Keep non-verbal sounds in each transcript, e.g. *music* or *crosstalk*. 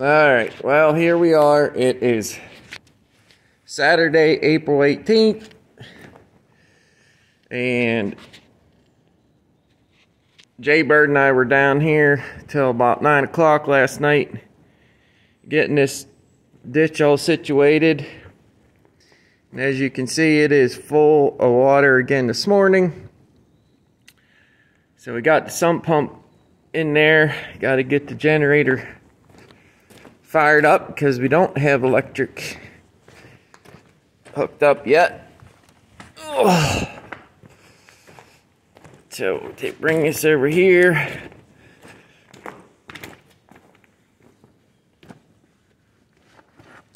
All right. Well, here we are. It is Saturday, April 18th. And Jay Bird and I were down here till about 9 o'clock last night getting this ditch all situated. And as you can see, it is full of water again this morning. So we got the sump pump in there. Got to get the generator fired up because we don't have electric hooked up yet. So they bring this over here.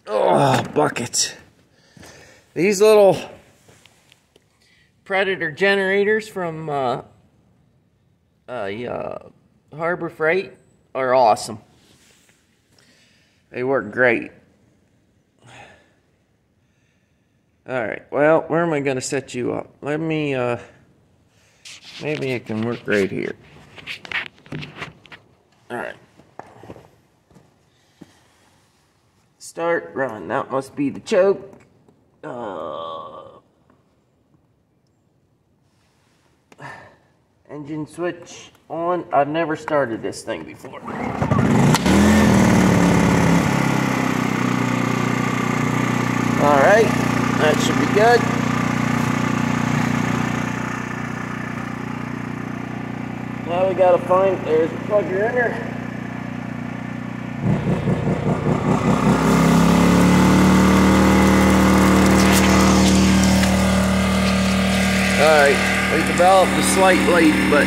Oh, buckets. These little Predator generators from uh, uh, uh, Harbor Freight are awesome. They work great. Alright, well, where am I going to set you up? Let me, uh, maybe it can work right here. Alright. Start, run. That must be the choke. Uh, *sighs* engine switch on. I've never started this thing before. Alright, that should be good. Now we gotta find, there's a plug your inner. Alright, we developed a slight leak, but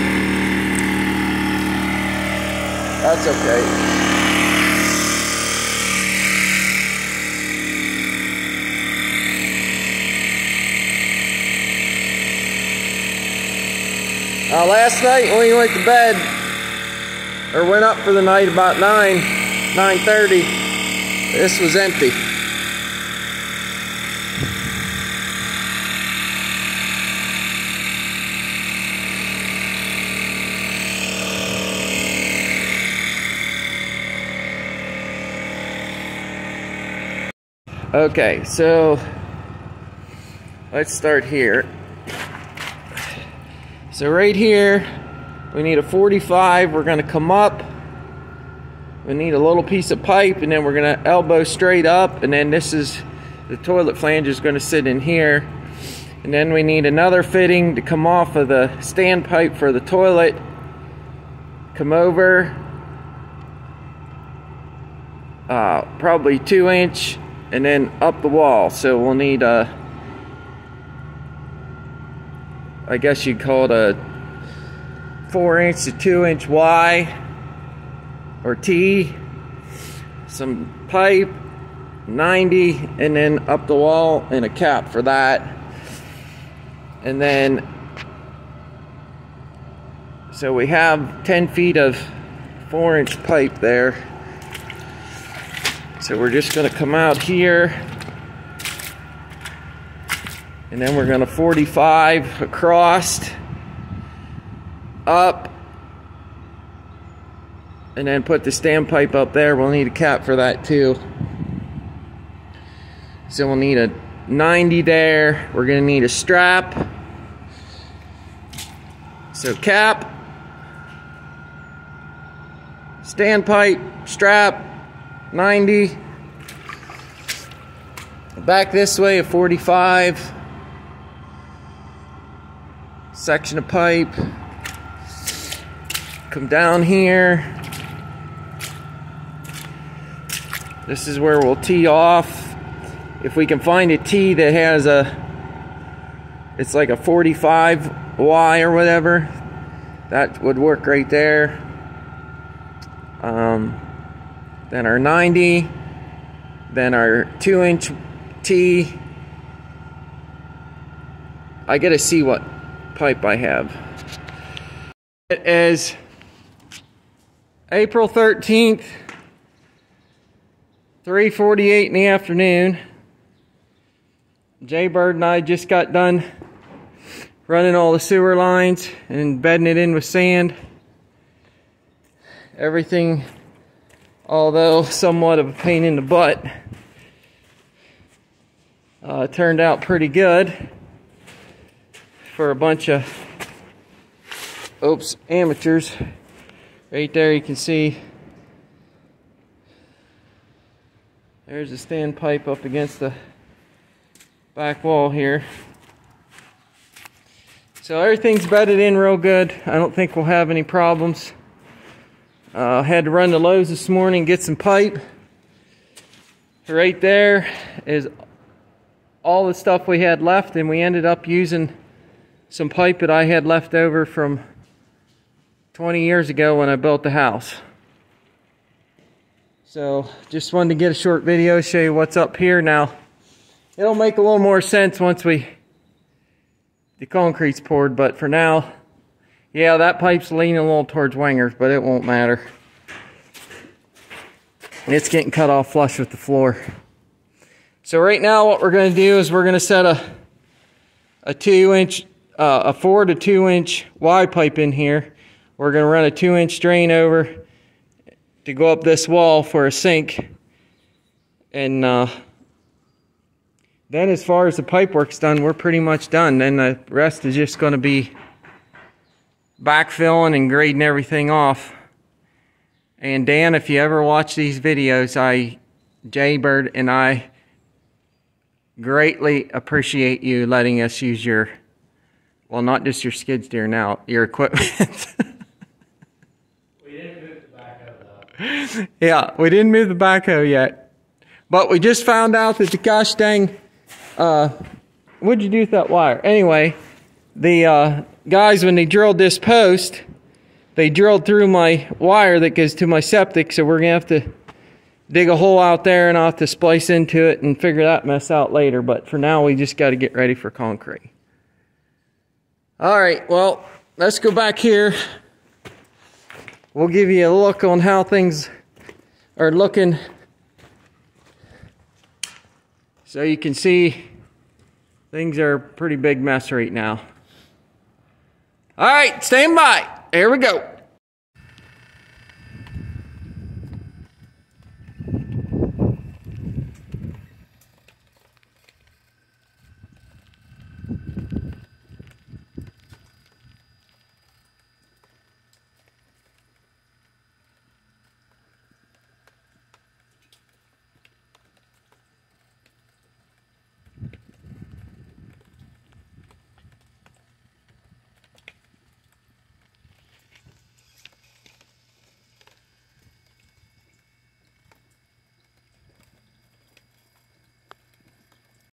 that's okay. Uh, last night when we went to bed, or went up for the night about 9, 9.30, this was empty. Okay, so let's start here. So right here, we need a 45. We're gonna come up. We need a little piece of pipe and then we're gonna elbow straight up and then this is, the toilet flange is gonna sit in here. And then we need another fitting to come off of the standpipe for the toilet. Come over, uh, probably two inch and then up the wall. So we'll need a, I guess you'd call it a four inch to two inch Y or T, some pipe, 90, and then up the wall and a cap for that. And then, so we have 10 feet of four inch pipe there. So we're just gonna come out here and then we're gonna 45 across, up, and then put the standpipe up there. We'll need a cap for that too. So we'll need a 90 there. We're gonna need a strap. So cap, standpipe, strap, 90. Back this way, a 45. Section of pipe. Come down here. This is where we'll tee off. If we can find a tee that has a, it's like a 45 Y or whatever, that would work right there. Um, then our 90, then our 2 inch tee. I gotta see what pipe I have. It is April 13th, 3.48 in the afternoon. Jay Bird and I just got done running all the sewer lines and bedding it in with sand. Everything although somewhat of a pain in the butt. Uh, turned out pretty good for a bunch of oops amateurs. Right there you can see there's a standpipe up against the back wall here. So everything's bedded in real good. I don't think we'll have any problems. Uh, had to run to Lowe's this morning get some pipe. Right there is all the stuff we had left and we ended up using some pipe that I had left over from 20 years ago when I built the house. So just wanted to get a short video, show you what's up here now. It'll make a little more sense once we the concrete's poured, but for now, yeah, that pipe's leaning a little towards wingers, but it won't matter. It's getting cut off flush with the floor. So right now what we're going to do is we're going to set a a two inch, uh, a four to two inch Y pipe in here. We're going to run a two inch drain over to go up this wall for a sink. And uh, then as far as the pipe work's done, we're pretty much done. Then the rest is just going to be backfilling and grading everything off. And Dan, if you ever watch these videos, I, Jaybird and I greatly appreciate you letting us use your, well, not just your skid steer now, your equipment. *laughs* we didn't move the backhoe though. yeah, we didn't move the backhoe yet. But we just found out that the gosh dang uh, what'd you do with that wire? Anyway, the uh, guys, when they drilled this post, they drilled through my wire that goes to my septic, so we're going to have to dig a hole out there and I'll have to splice into it and figure that mess out later. But for now, we just got to get ready for concrete. All right, well, let's go back here. We'll give you a look on how things are looking so you can see things are a pretty big mess right now. All right, stand by. Here we go.